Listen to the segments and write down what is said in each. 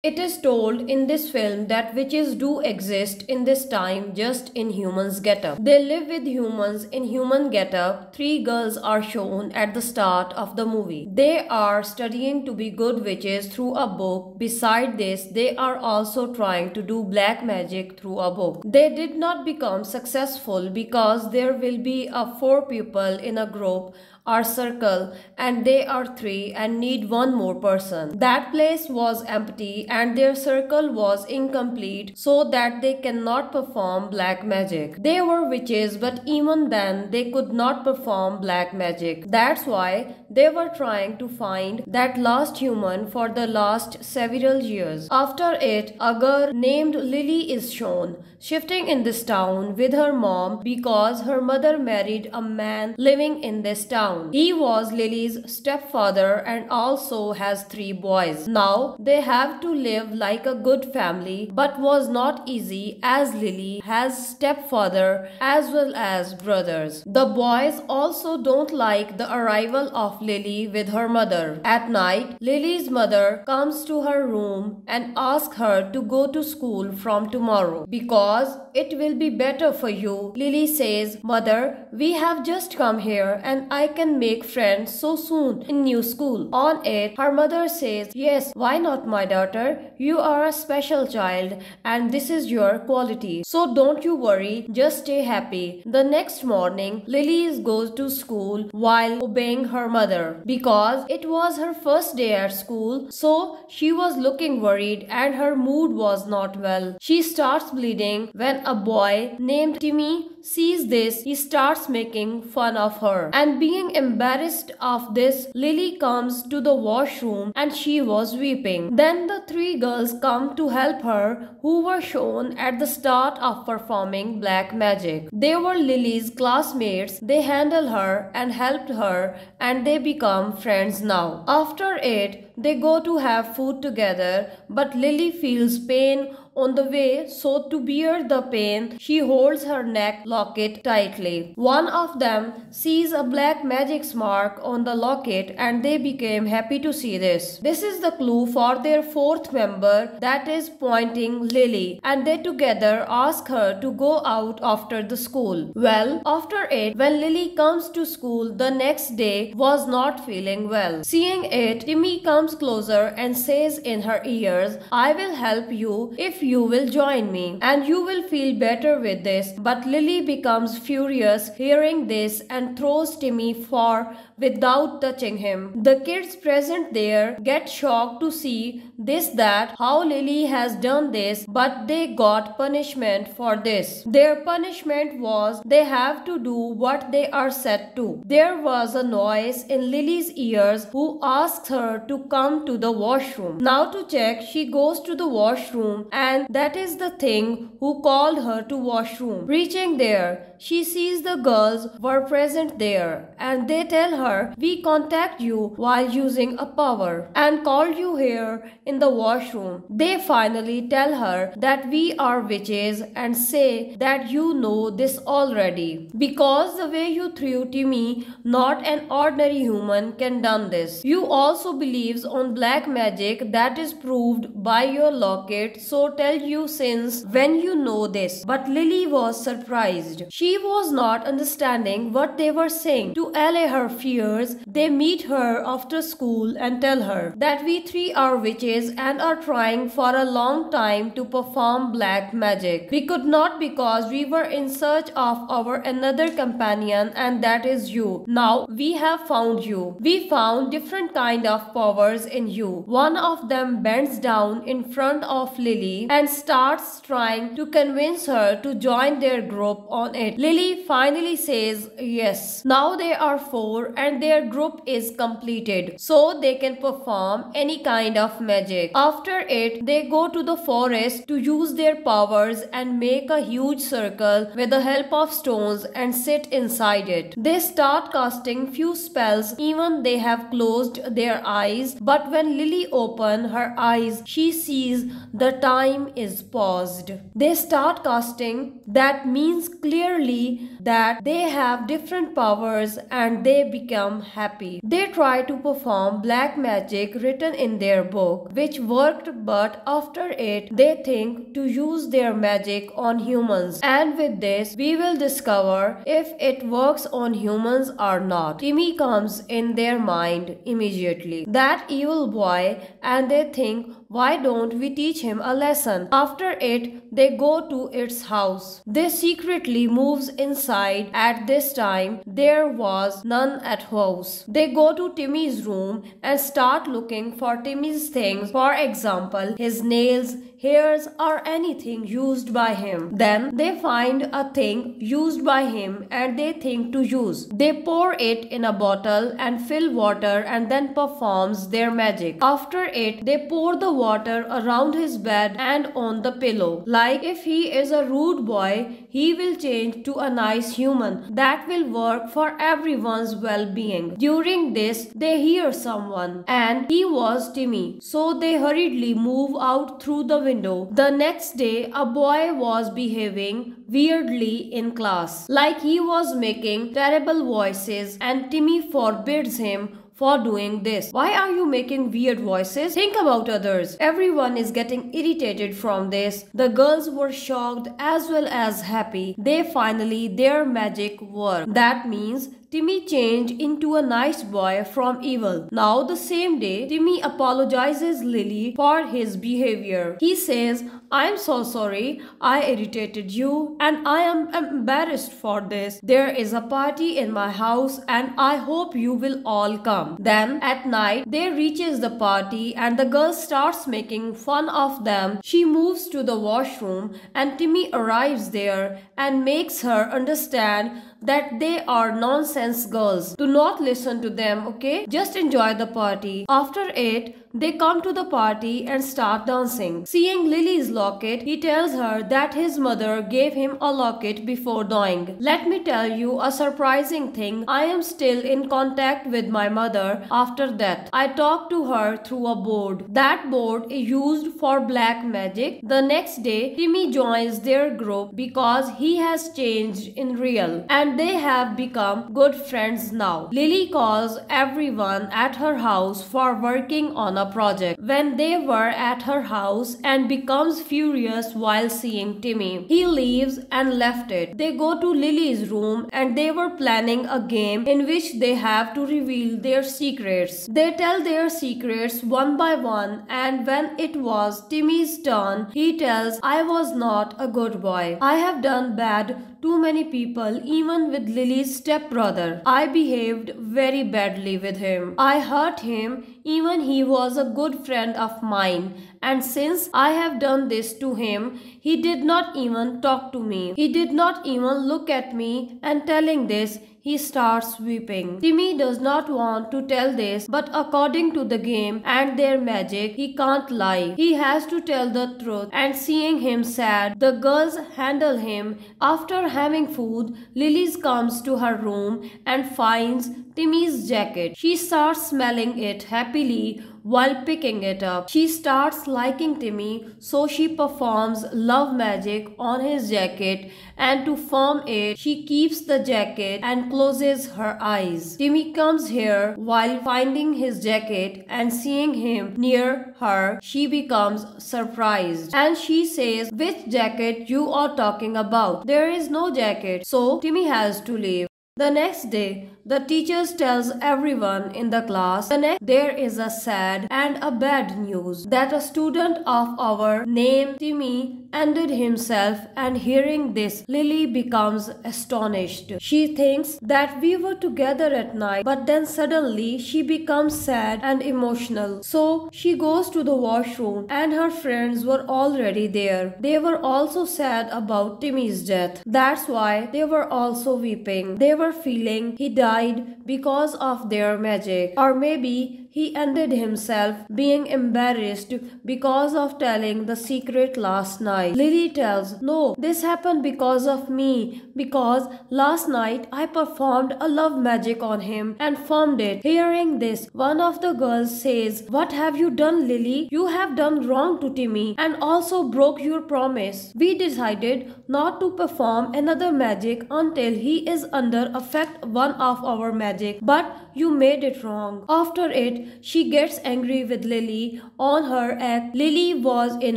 It is told in this film that witches do exist in this time just in humans getup. They live with humans in human getup. Three girls are shown at the start of the movie. They are studying to be good witches through a book. Beside this, they are also trying to do black magic through a book. They did not become successful because there will be a four people in a group our circle and they are three and need one more person. That place was empty and their circle was incomplete so that they cannot perform black magic. They were witches but even then they could not perform black magic. That's why they were trying to find that last human for the last several years. After it, a girl named Lily is shown, shifting in this town with her mom because her mother married a man living in this town. He was Lily's stepfather and also has three boys. Now they have to live like a good family but was not easy as Lily has stepfather as well as brothers. The boys also don't like the arrival of Lily with her mother. At night, Lily's mother comes to her room and asks her to go to school from tomorrow because it will be better for you. Lily says, Mother, we have just come here and I can make friends so soon in new school. On it, her mother says, Yes, why not, my daughter? You are a special child and this is your quality. So don't you worry, just stay happy. The next morning, Lily goes to school while obeying her mother because it was her first day at school, so she was looking worried and her mood was not well. She starts bleeding when a boy named Timmy sees this, he starts making fun of her. And being embarrassed of this, Lily comes to the washroom and she was weeping. Then the three girls come to help her who were shown at the start of performing black magic. They were Lily's classmates. They handle her and helped her and they become friends now. After it, they go to have food together but Lily feels pain on the way, so to bear the pain, she holds her neck locket tightly. One of them sees a black magic mark on the locket and they became happy to see this. This is the clue for their fourth member that is pointing Lily and they together ask her to go out after the school. Well, after it, when Lily comes to school the next day was not feeling well. Seeing it, Timmy comes closer and says in her ears, I will help you if you will join me and you will feel better with this. But Lily becomes furious hearing this and throws Timmy far without touching him. The kids present there get shocked to see this that how Lily has done this but they got punishment for this. Their punishment was they have to do what they are set to. There was a noise in Lily's ears who asks her to come to the washroom. Now to check she goes to the washroom and and that is the thing who called her to washroom. Reaching there, she sees the girls were present there and they tell her, we contact you while using a power and called you here in the washroom. They finally tell her that we are witches and say that you know this already. Because the way you threw Timmy, not an ordinary human can done this. You also believes on black magic that is proved by your locket so tell you since when you know this. But Lily was surprised. She she was not understanding what they were saying. To allay her fears, they meet her after school and tell her that we three are witches and are trying for a long time to perform black magic. We could not because we were in search of our another companion and that is you. Now we have found you. We found different kind of powers in you. One of them bends down in front of Lily and starts trying to convince her to join their group on it. Lily finally says yes. Now they are four and their group is completed so they can perform any kind of magic. After it, they go to the forest to use their powers and make a huge circle with the help of stones and sit inside it. They start casting few spells even they have closed their eyes but when Lily open her eyes she sees the time is paused. They start casting that means clearly that they have different powers and they become happy. They try to perform black magic written in their book which worked but after it they think to use their magic on humans and with this we will discover if it works on humans or not. Timmy comes in their mind immediately. That evil boy and they think why don't we teach him a lesson? After it, they go to its house. They secretly moves inside. At this time, there was none at house. They go to Timmy's room and start looking for Timmy's things. For example, his nails, hairs or anything used by him. Then they find a thing used by him and they think to use. They pour it in a bottle and fill water and then performs their magic. After it, they pour the water around his bed and on the pillow. Like if he is a rude boy, he will change to a nice human. That will work for everyone's well-being. During this, they hear someone and he was Timmy. So they hurriedly move out through the window. The next day, a boy was behaving weirdly in class, like he was making terrible voices and Timmy forbids him for doing this. Why are you making weird voices? Think about others. Everyone is getting irritated from this. The girls were shocked as well as happy. They finally, their magic worked. That means Timmy changed into a nice boy from evil. Now the same day, Timmy apologizes Lily for his behavior. He says, I'm so sorry, I irritated you and I am embarrassed for this. There is a party in my house and I hope you will all come. Then at night, they reaches the party and the girl starts making fun of them. She moves to the washroom and Timmy arrives there and makes her understand that they are nonsense girls. Do not listen to them, okay? Just enjoy the party. After it, they come to the party and start dancing. Seeing Lily's locket, he tells her that his mother gave him a locket before dying. Let me tell you a surprising thing. I am still in contact with my mother after death. I talk to her through a board. That board is used for black magic. The next day, Timmy joins their group because he has changed in real and they have become good friends now. Lily calls everyone at her house for working on project when they were at her house and becomes furious while seeing Timmy. He leaves and left it. They go to Lily's room and they were planning a game in which they have to reveal their secrets. They tell their secrets one by one and when it was Timmy's turn, he tells, I was not a good boy. I have done bad too many people, even with Lily's stepbrother. I behaved very badly with him. I hurt him even he was a good friend of mine and since I have done this to him, he did not even talk to me. He did not even look at me and telling this, he starts weeping. Timmy does not want to tell this, but according to the game and their magic, he can't lie. He has to tell the truth and seeing him sad, the girls handle him. After having food, Lily comes to her room and finds Timmy's jacket. She starts smelling it happily while picking it up. She starts liking Timmy so she performs love magic on his jacket and to form it she keeps the jacket and closes her eyes. Timmy comes here while finding his jacket and seeing him near her she becomes surprised and she says which jacket you are talking about. There is no jacket so Timmy has to leave. The next day, the teachers tells everyone in the class the next there is a sad and a bad news that a student of our name Timmy ended himself and hearing this Lily becomes astonished. She thinks that we were together at night but then suddenly she becomes sad and emotional. So she goes to the washroom and her friends were already there. They were also sad about Timmy's death. That's why they were also weeping. They were feeling he died because of their magic. Or maybe he ended himself being embarrassed because of telling the secret last night. Lily tells, No, this happened because of me, because last night I performed a love magic on him and formed it. Hearing this, one of the girls says, What have you done, Lily? You have done wrong to Timmy and also broke your promise. We decided not to perform another magic until he is under effect one of our magic, but you made it wrong. After it, she gets angry with Lily on her act. Lily was in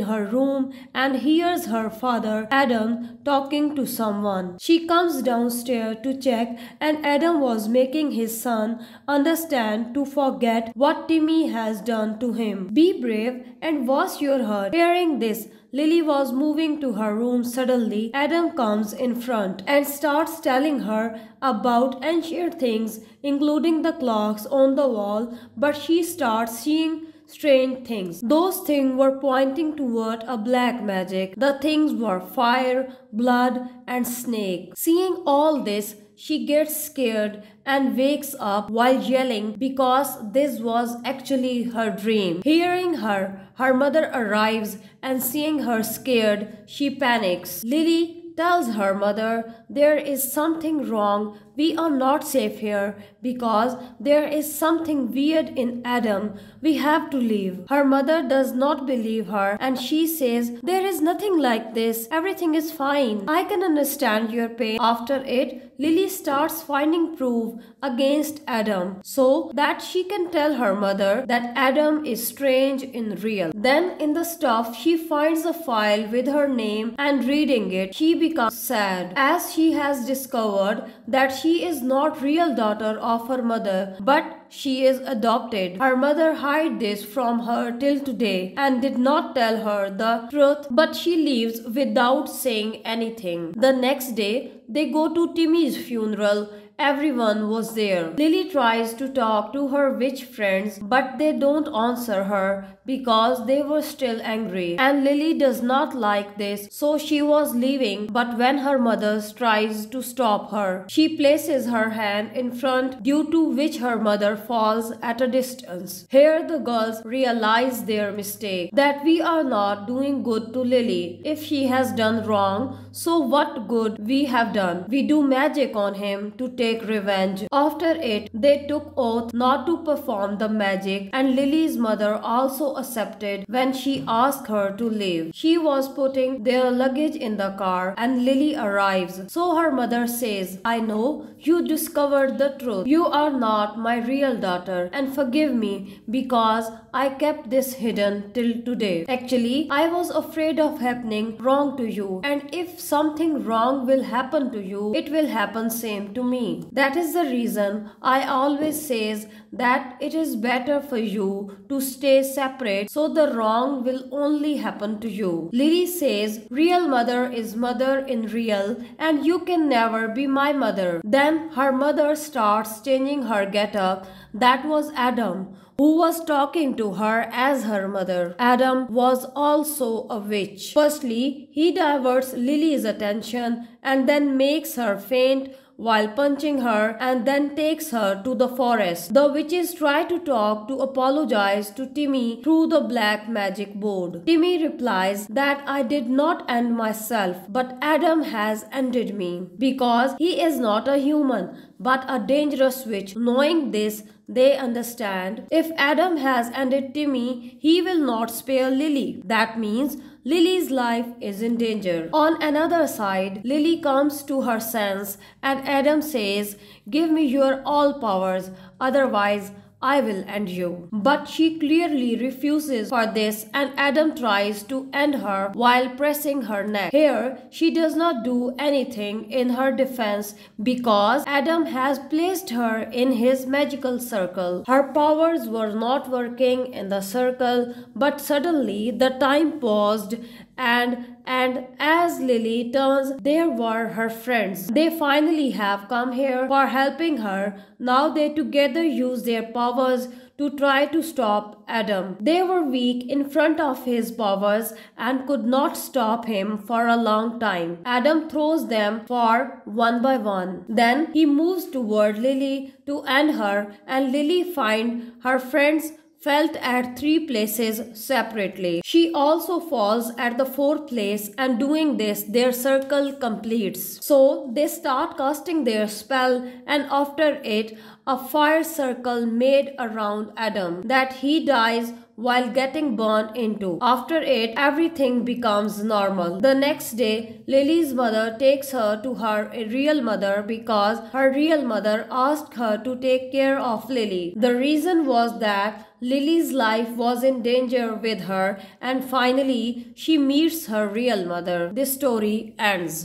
her room and hears her father, Adam, talking to someone. She comes downstairs to check and Adam was making his son understand to forget what Timmy has done to him. Be brave and wash your heart. Hearing this, Lily was moving to her room suddenly. Adam comes in front and starts telling her about ancient things, including the clocks on the wall, but she starts seeing strange things. Those things were pointing toward a black magic. The things were fire, blood, and snake. Seeing all this, she gets scared and wakes up while yelling because this was actually her dream. Hearing her, her mother arrives and seeing her scared, she panics. Lily tells her mother there is something wrong. We are not safe here because there is something weird in Adam. We have to leave. Her mother does not believe her and she says there is nothing like this. Everything is fine. I can understand your pain. After it, Lily starts finding proof against Adam so that she can tell her mother that Adam is strange in real. Then in the stuff, she finds a file with her name and reading it, she becomes sad as she has discovered that she is not real daughter of her mother but she is adopted. Her mother hid this from her till today and did not tell her the truth but she leaves without saying anything. The next day, they go to Timmy's funeral Everyone was there. Lily tries to talk to her witch friends, but they don't answer her because they were still angry. And Lily does not like this, so she was leaving. But when her mother tries to stop her, she places her hand in front, due to which her mother falls at a distance. Here the girls realize their mistake that we are not doing good to Lily. If she has done wrong, so what good we have done? We do magic on him to take revenge. After it, they took oath not to perform the magic and Lily's mother also accepted when she asked her to leave. She was putting their luggage in the car and Lily arrives. So her mother says, I know you discovered the truth. You are not my real daughter and forgive me because I kept this hidden till today. Actually, I was afraid of happening wrong to you and if something wrong will happen to you, it will happen same to me. That is the reason I always says that it is better for you to stay separate so the wrong will only happen to you. Lily says real mother is mother in real and you can never be my mother. Then her mother starts changing her getup. That was Adam who was talking to her as her mother. Adam was also a witch. Firstly, he diverts Lily's attention and then makes her faint while punching her and then takes her to the forest. The witches try to talk to apologize to Timmy through the black magic board. Timmy replies that I did not end myself, but Adam has ended me because he is not a human but a dangerous witch. Knowing this, they understand if Adam has ended Timmy, he will not spare Lily. That means Lily's life is in danger. On another side, Lily comes to her sense and Adam says, Give me your all powers, otherwise I will end you. But she clearly refuses for this and Adam tries to end her while pressing her neck. Here, she does not do anything in her defense because Adam has placed her in his magical circle. Her powers were not working in the circle but suddenly the time paused and and as Lily turns there were her friends. They finally have come here for helping her. Now they together use their powers to try to stop Adam. They were weak in front of his powers and could not stop him for a long time. Adam throws them far one by one. Then he moves toward Lily to end her and Lily find her friends felt at three places separately. She also falls at the fourth place and doing this their circle completes. So they start casting their spell and after it a fire circle made around Adam that he dies while getting burned into. After it, everything becomes normal. The next day, Lily's mother takes her to her real mother because her real mother asked her to take care of Lily. The reason was that Lily's life was in danger with her and finally she meets her real mother. This story ends.